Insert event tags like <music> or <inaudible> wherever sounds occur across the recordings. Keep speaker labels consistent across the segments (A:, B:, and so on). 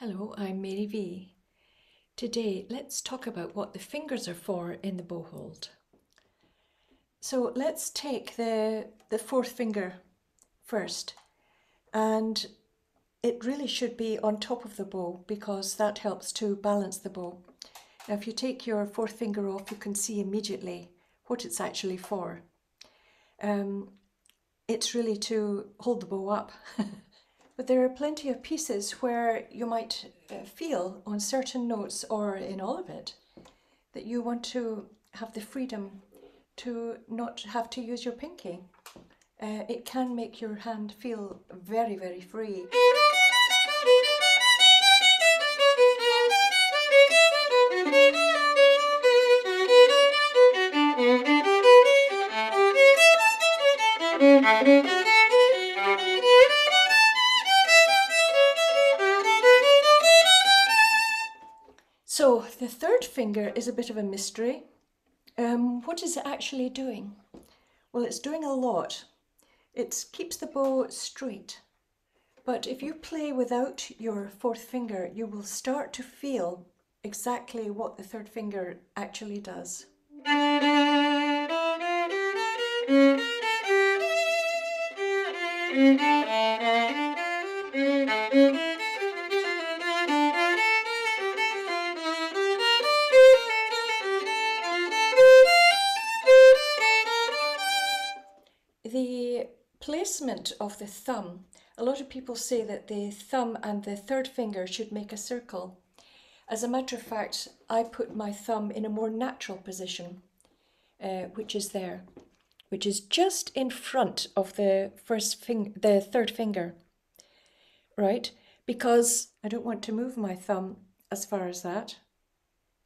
A: Hello, I'm Mary V. Today, let's talk about what the fingers are for in the bow hold. So let's take the, the fourth finger first, and it really should be on top of the bow because that helps to balance the bow. Now, if you take your fourth finger off, you can see immediately what it's actually for. Um, it's really to hold the bow up. <laughs> But there are plenty of pieces where you might uh, feel on certain notes or in all of it that you want to have the freedom to not have to use your pinky. Uh, it can make your hand feel very, very free. <laughs> So the third finger is a bit of a mystery. Um, what is it actually doing? Well, it's doing a lot. It keeps the bow straight. But if you play without your fourth finger, you will start to feel exactly what the third finger actually does. <laughs> placement of the thumb, a lot of people say that the thumb and the third finger should make a circle. As a matter of fact, I put my thumb in a more natural position, uh, which is there, which is just in front of the first fing- the third finger, right? Because I don't want to move my thumb as far as that.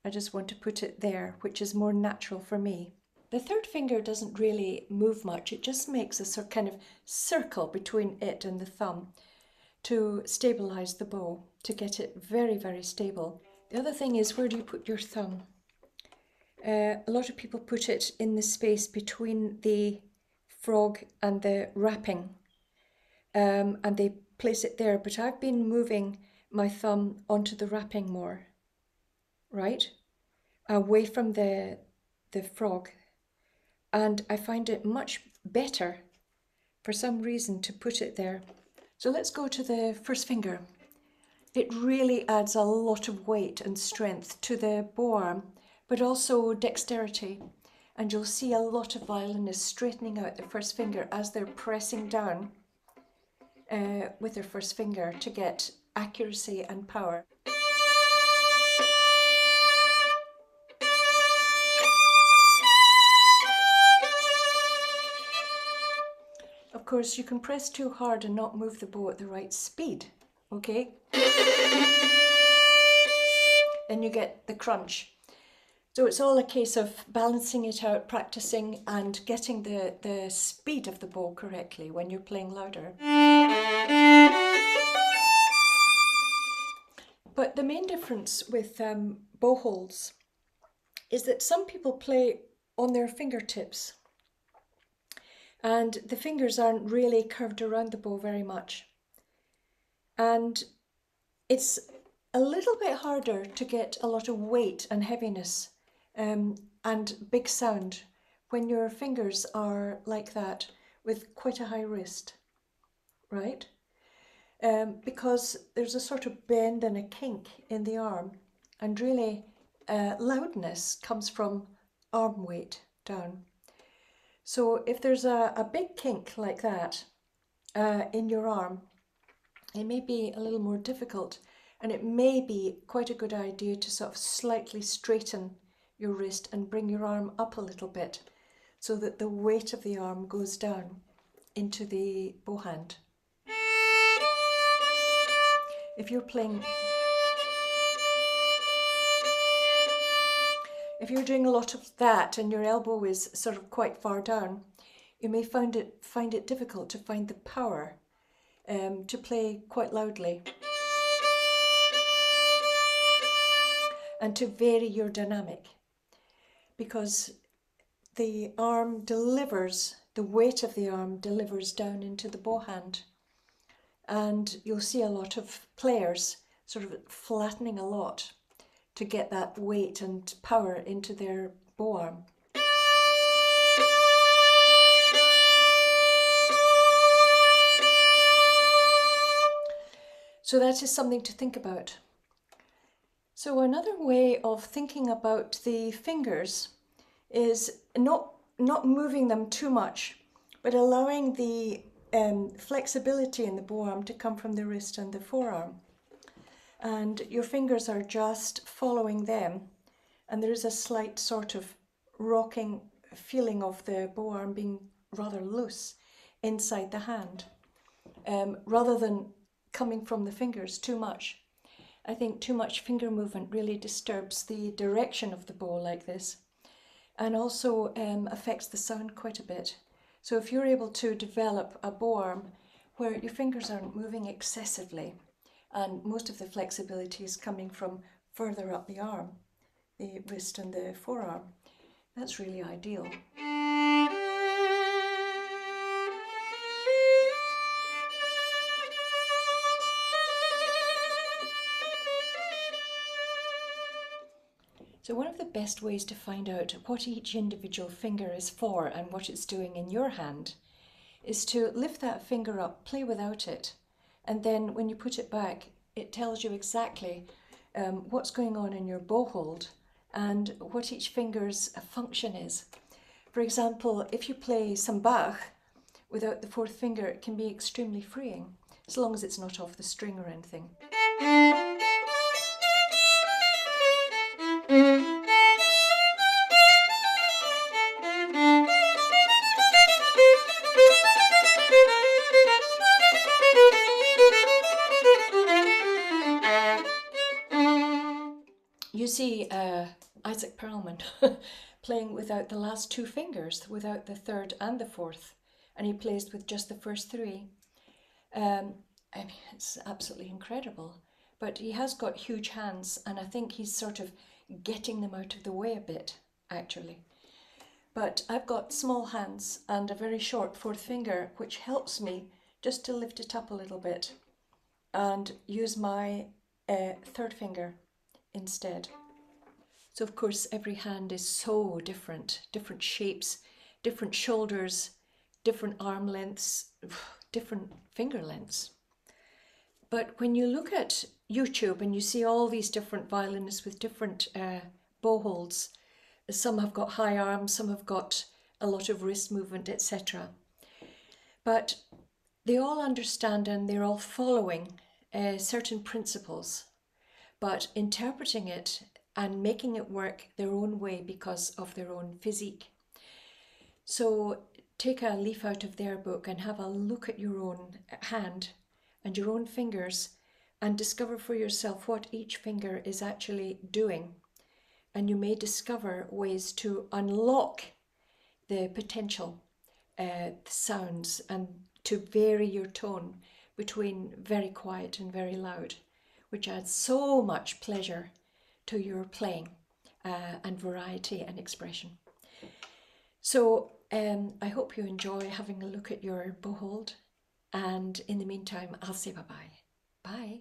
A: I just want to put it there, which is more natural for me. The third finger doesn't really move much, it just makes a sort kind of circle between it and the thumb to stabilize the bow, to get it very, very stable. The other thing is, where do you put your thumb? Uh, a lot of people put it in the space between the frog and the wrapping, um, and they place it there. But I've been moving my thumb onto the wrapping more, right? Away from the, the frog, and I find it much better for some reason to put it there. So let's go to the first finger. It really adds a lot of weight and strength to the bow arm, but also dexterity. And you'll see a lot of violinists straightening out the first finger as they're pressing down uh, with their first finger to get accuracy and power. Course, you can press too hard and not move the bow at the right speed, okay? Then you get the crunch. So it's all a case of balancing it out, practicing, and getting the, the speed of the bow correctly when you're playing louder. But the main difference with um, bow holds is that some people play on their fingertips and the fingers aren't really curved around the bow very much. And it's a little bit harder to get a lot of weight and heaviness um, and big sound when your fingers are like that with quite a high wrist, right? Um, because there's a sort of bend and a kink in the arm, and really uh, loudness comes from arm weight down. So if there's a, a big kink like that uh, in your arm, it may be a little more difficult and it may be quite a good idea to sort of slightly straighten your wrist and bring your arm up a little bit so that the weight of the arm goes down into the bow hand. If you're playing If you're doing a lot of that and your elbow is sort of quite far down, you may find it find it difficult to find the power um, to play quite loudly. And to vary your dynamic. Because the arm delivers, the weight of the arm delivers down into the bow hand. And you'll see a lot of players sort of flattening a lot to get that weight and power into their bow arm. So that is something to think about. So another way of thinking about the fingers is not, not moving them too much, but allowing the um, flexibility in the bow arm to come from the wrist and the forearm. And your fingers are just following them, and there is a slight sort of rocking feeling of the bow arm being rather loose inside the hand, um, rather than coming from the fingers too much. I think too much finger movement really disturbs the direction of the bow like this and also um, affects the sound quite a bit. So if you're able to develop a bow arm where your fingers aren't moving excessively and most of the flexibility is coming from further up the arm, the wrist and the forearm, that's really ideal. So one of the best ways to find out what each individual finger is for and what it's doing in your hand is to lift that finger up, play without it, and then when you put it back, it tells you exactly um, what's going on in your bow hold and what each finger's function is. For example, if you play some Bach without the fourth finger, it can be extremely freeing, as long as it's not off the string or anything. See uh, Isaac Perlman <laughs> playing without the last two fingers, without the third and the fourth, and he plays with just the first three. Um, I mean, it's absolutely incredible. But he has got huge hands, and I think he's sort of getting them out of the way a bit, actually. But I've got small hands and a very short fourth finger, which helps me just to lift it up a little bit and use my uh, third finger instead. So of course every hand is so different, different shapes, different shoulders, different arm lengths, <sighs> different finger lengths. But when you look at YouTube and you see all these different violinists with different uh, bow holds, some have got high arms, some have got a lot of wrist movement, etc. But they all understand and they're all following uh, certain principles but interpreting it and making it work their own way because of their own physique. So take a leaf out of their book and have a look at your own hand and your own fingers and discover for yourself what each finger is actually doing. And you may discover ways to unlock the potential uh, sounds and to vary your tone between very quiet and very loud which adds so much pleasure to your playing uh, and variety and expression. So um, I hope you enjoy having a look at your bowhold and in the meantime I'll say bye-bye. Bye.